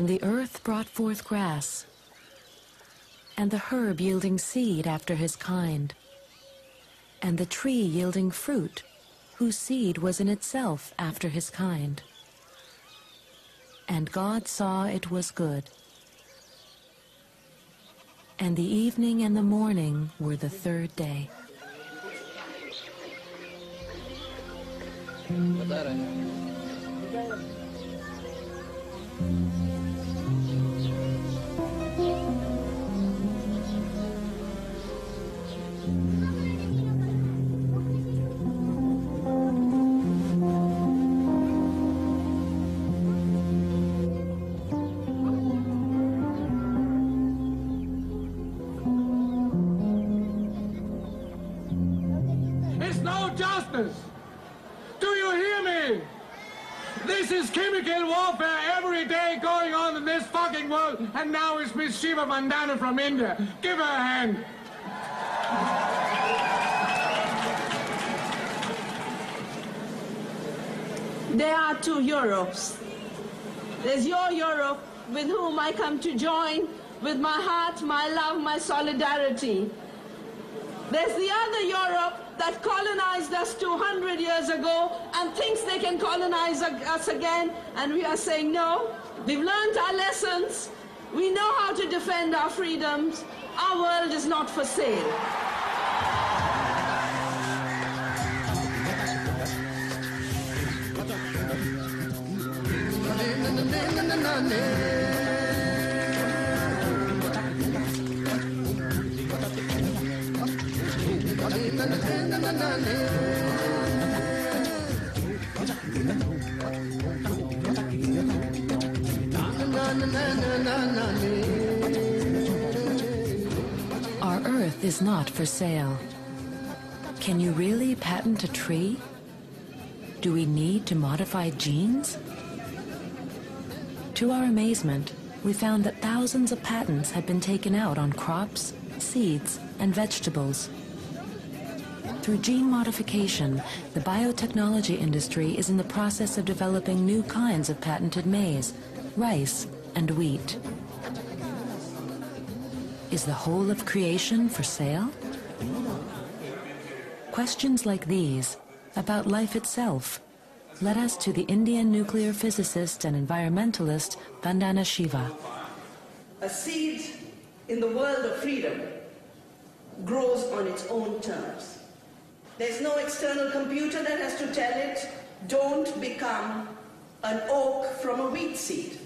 And the earth brought forth grass, and the herb yielding seed after his kind, and the tree yielding fruit, whose seed was in itself after his kind. And God saw it was good. And the evening and the morning were the third day. No justice. Do you hear me? This is chemical warfare every day going on in this fucking world, and now it's Miss Shiva Vandana from India. Give her a hand. There are two Europes. There's your Europe, with whom I come to join with my heart, my love, my solidarity. There's the other Europe that colonized us 200 years ago and thinks they can colonize us again, and we are saying no. We've learned our lessons. We know how to defend our freedoms. Our world is not for sale. Our earth is not for sale. Can you really patent a tree? Do we need to modify genes? To our amazement, we found that thousands of patents had been taken out on crops, seeds, and vegetables. Through gene modification, the biotechnology industry is in the process of developing new kinds of patented maize, rice, and wheat. Is the whole of creation for sale? Questions like these, about life itself, led us to the Indian nuclear physicist and environmentalist Vandana Shiva. A seed in the world of freedom grows on its own terms. There's no external computer that has to tell it, don't become an oak from a wheat seed.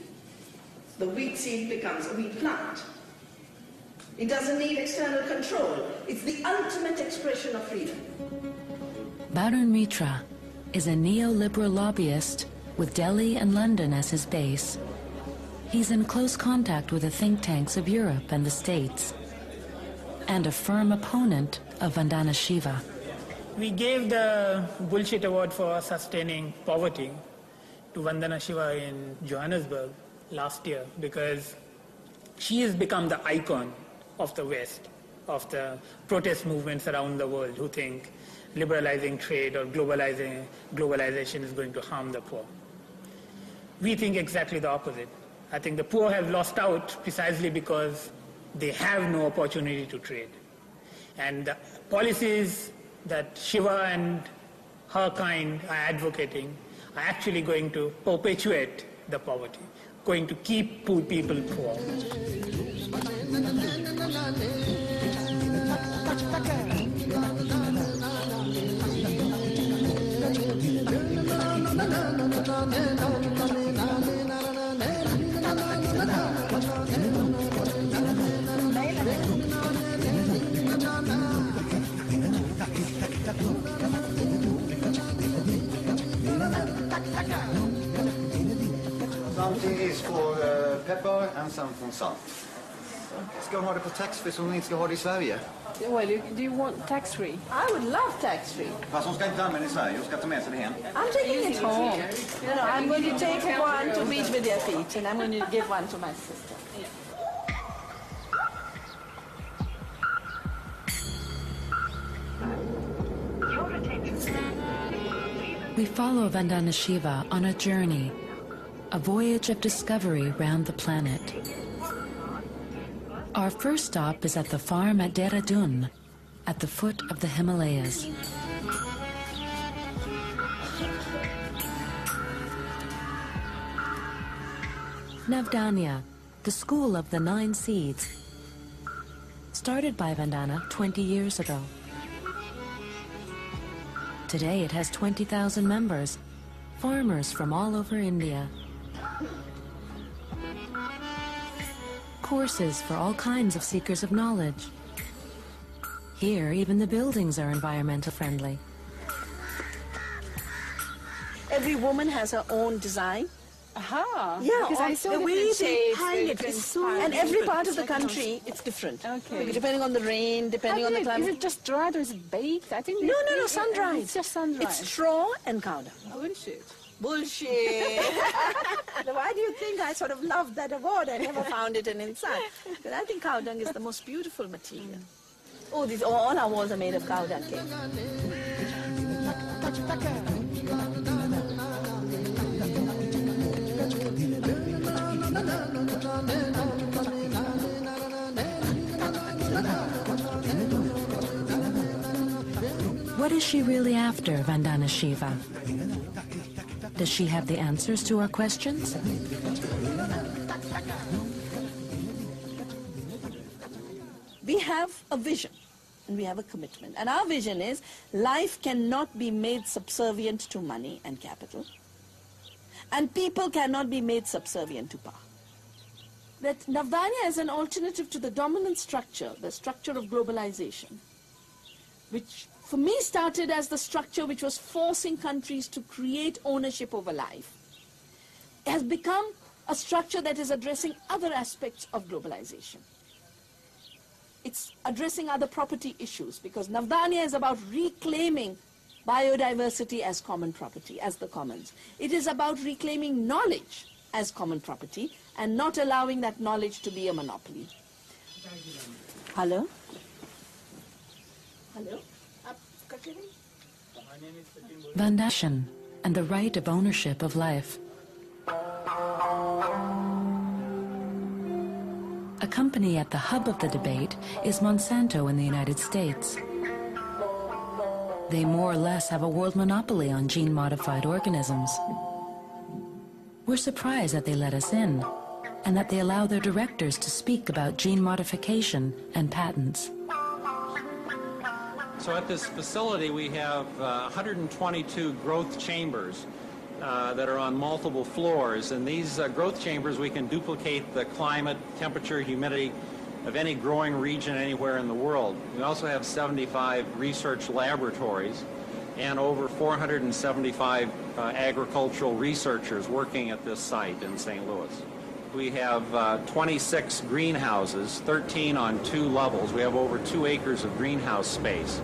The wheat seed becomes a wheat plant. It doesn't need external control. It's the ultimate expression of freedom. Barun Mitra is a neoliberal lobbyist with Delhi and London as his base. He's in close contact with the think tanks of Europe and the States, and a firm opponent of Vandana Shiva. We gave the Bullshit Award for Sustaining Poverty to Vandana Shiva in Johannesburg last year because she has become the icon of the West, of the protest movements around the world who think liberalizing trade or globalizing, globalization is going to harm the poor. We think exactly the opposite. I think the poor have lost out precisely because they have no opportunity to trade. And the policies that Shiva and her kind are advocating are actually going to perpetuate the poverty, going to keep poor people poor. And some for salt. Ska de ha det på taxfree som de inte ska ha det i Sverige? Well, you, do you want tax free? I would love tax free. Fast de ska inte använda det i Sverige, de ska ta med sig det hem. I'm taking it home. You know, I'm going to take one to beat with their feet, and I'm going to give one to my sister. We follow Vandana Shiva on a journey, A voyage of discovery round the planet. Our first stop is at the farm at Dehradun, at the foot of the Himalayas. Navdanya, the school of the nine seeds, started by Vandana 20 years ago. Today it has 20,000 members, farmers from all over India. Courses for all kinds of seekers of knowledge. Here, even the buildings are environmental friendly. Every woman has her own design. Aha. Yeah, because I saw the way they hang the it different is so, and every part of the country, it's different. Okay. Depending on the rain, depending on the climate. Is it just dried or is it baked? I think no, no, no, sun dried. It's just sun dried. It's straw and cow dung. Oh, bullshit. Bullshit. Why do you think I sort of loved that award? I never found it in inside. Because I think cow dung is the most beautiful material. Oh, these all our walls are made of cow dung. Kate. What is she really after, Vandana Shiva? Does she have the answers to our questions? we have a vision and we have a commitment. And our vision is life cannot be made subservient to money and capital. And people cannot be made subservient to power. That Navdanya is an alternative to the dominant structure, the structure of globalization, which for me started as the structure which was forcing countries to create ownership over life, it has become a structure that is addressing other aspects of globalization it's addressing other property issues because Navdanya is about reclaiming biodiversity as common property, as the commons. It is about reclaiming knowledge as common property and not allowing that knowledge to be a monopoly. Hello? Vandashan and the right of ownership of life. A company at the hub of the debate is Monsanto in the United States. They more or less have a world monopoly on gene-modified organisms. We're surprised that they let us in and that they allow their directors to speak about gene modification and patents. So at this facility, we have uh, 122 growth chambers uh, that are on multiple floors. And these uh, growth chambers, we can duplicate the climate, temperature, humidity of any growing region anywhere in the world. We also have 75 research laboratories and over 475 uh, agricultural researchers working at this site in St. Louis. We have uh, 26 greenhouses, 13 on two levels. We have over two acres of greenhouse space.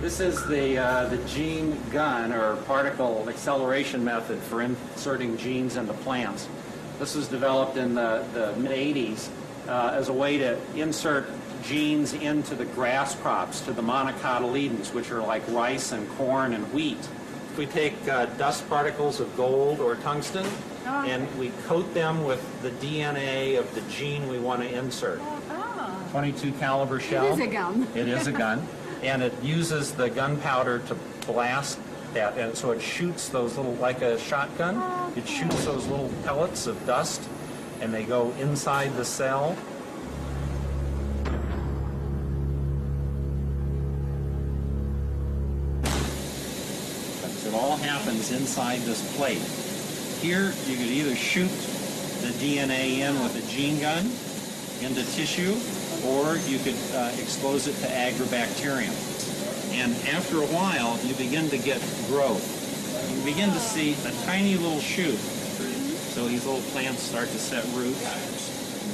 This is the, uh, the gene gun or particle acceleration method for inserting genes into plants. This was developed in the, the mid-80s uh, as a way to insert genes into the grass crops, to the monocotyledons, which are like rice and corn and wheat. We take uh, dust particles of gold or tungsten and we coat them with the DNA of the gene we want to insert. 22 caliber shell. is a gun. It is a gun. And it uses the gunpowder to blast that. And so it shoots those little, like a shotgun, it shoots those little pellets of dust and they go inside the cell. It all happens inside this plate. Here, you could either shoot the DNA in with a gene gun into tissue, or you could uh, expose it to agrobacterium. And after a while, you begin to get growth. You begin to see a tiny little shoot. So these little plants start to set roots.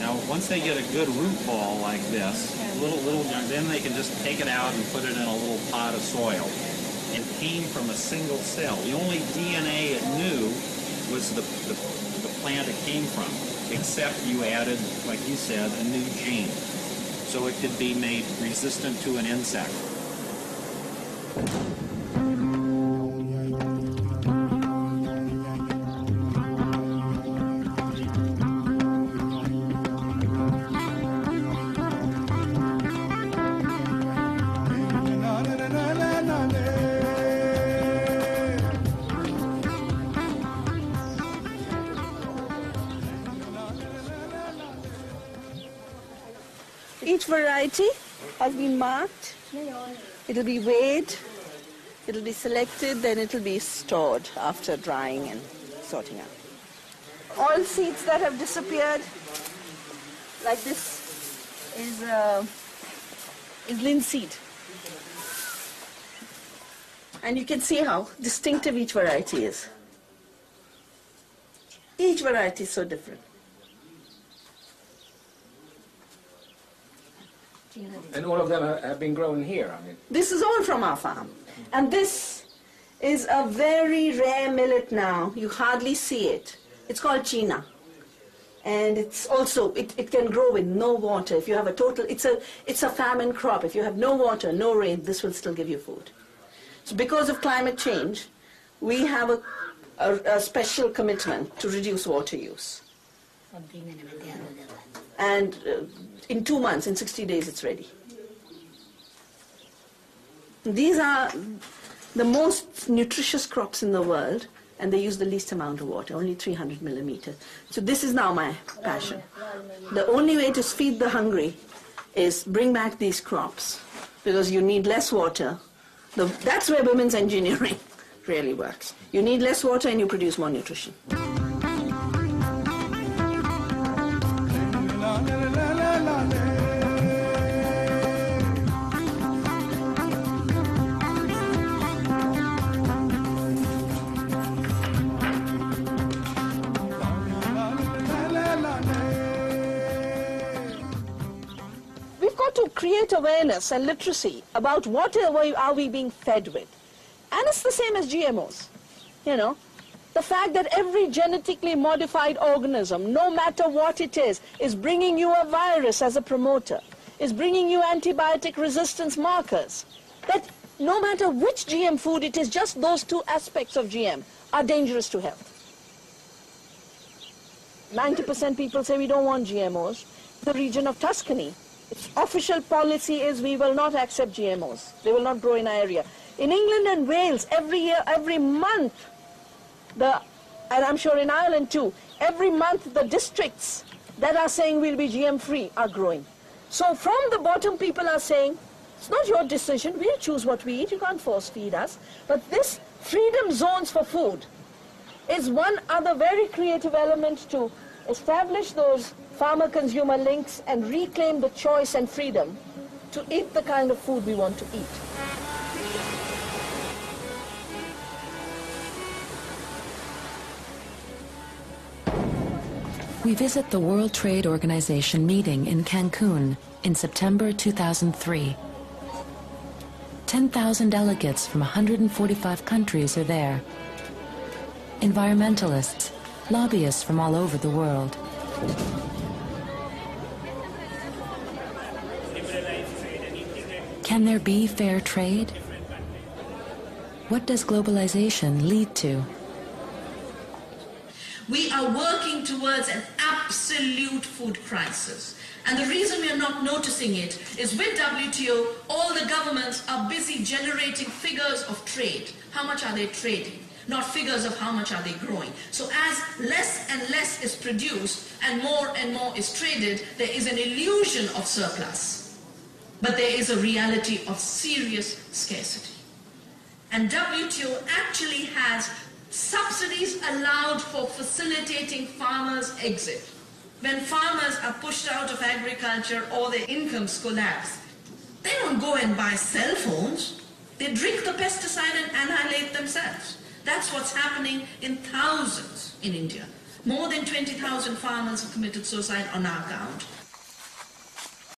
Now, once they get a good root ball like this, little, little, then they can just take it out and put it in a little pot of soil. It came from a single cell. The only DNA it knew was the, the, the plant it came from, except you added, like you said, a new gene. So it could be made resistant to an insect. Each variety has been marked. It'll be weighed, it'll be selected, then it'll be stored after drying and sorting out. All seeds that have disappeared, like this, is, uh, is linseed. And you can see how distinctive each variety is. Each variety is so different. And all of them have been grown here, I mean. This is all from our farm. And this is a very rare millet now. You hardly see it. It's called china. And it's also, it, it can grow with no water. If you have a total, it's a, it's a famine crop. If you have no water, no rain, this will still give you food. So because of climate change, we have a, a, a special commitment to reduce water use. And uh, in two months, in 60 days, it's ready. These are the most nutritious crops in the world, and they use the least amount of water, only 300 millimeters. So this is now my passion. The only way to feed the hungry is bring back these crops, because you need less water. The, that's where women's engineering really works. You need less water and you produce more nutrition. Awareness and literacy about what are we, being fed with. And it's the same as GMOs. You know, the fact that every genetically modified organism, no matter what it is, is bringing you a virus as a promoter, is bringing you antibiotic resistance markers. That no matter which GM food it is, just those two aspects of GM are dangerous to health. 90% people say we don't want GMOs. The region of Tuscany, official policy is we will not accept GMOs. They will not grow in our area. In England and Wales, every year, every month, the, and I'm sure in Ireland too, every month the districts that are saying we'll be GM free are growing. So from the bottom, people are saying, it's not your decision, we'll choose what we eat, you can't force feed us. But this freedom zones for food is one other very creative element to establish those farmer-consumer links and reclaim the choice and freedom to eat the kind of food we want to eat. We visit the World Trade Organization meeting in Cancun in September 2003. 10,000 delegates from 145 countries are there. Environmentalists, lobbyists from all over the world. Can there be fair trade? What does globalization lead to? We are working towards an absolute food crisis. And the reason we are not noticing it is with WTO, all the governments are busy generating figures of trade. How much are they trading? Not figures of how much are they growing. So as less and less is produced and more and more is traded, there is an illusion of surplus. But there is a reality of serious scarcity. And WTO actually has subsidies allowed for facilitating farmers' exit. When farmers are pushed out of agriculture or their incomes collapse, they don't go and buy cell phones. They drink the pesticide and annihilate themselves. That's what's happening in thousands in India. More than 20,000 farmers have committed suicide on our account.